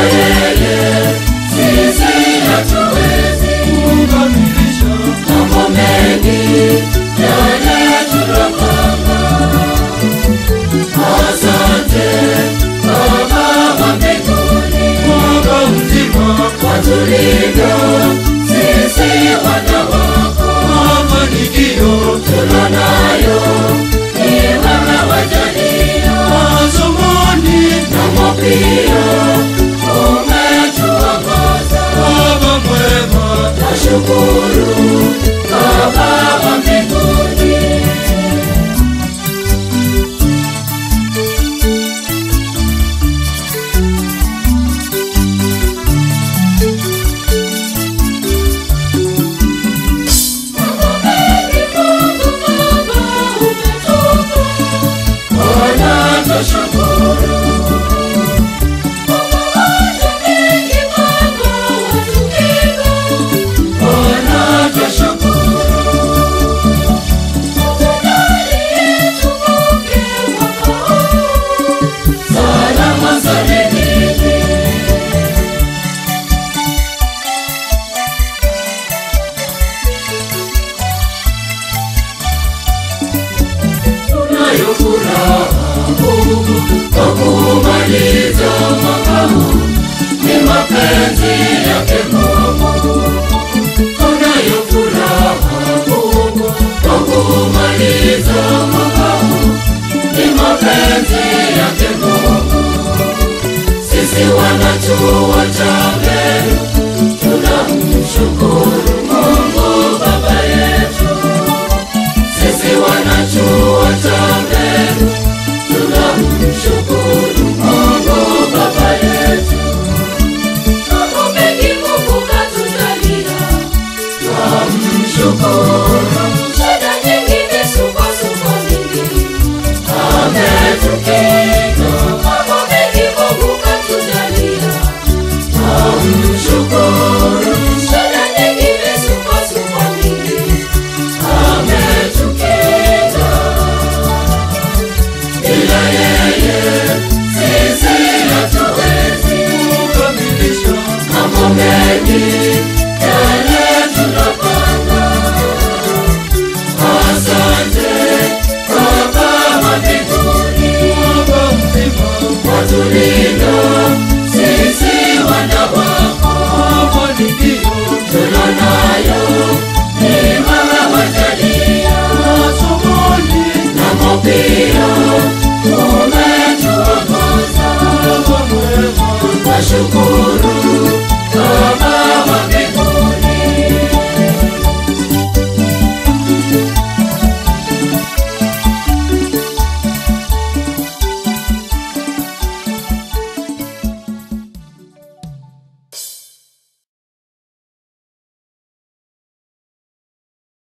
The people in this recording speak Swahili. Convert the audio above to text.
Israel wangu kwa kumaliza makamu ni mapenzi yake Mungu. Tunayo furaha kubwa kwa kumaliza makamu ni mapenzi yake Mungu. Sisi wanachuo cha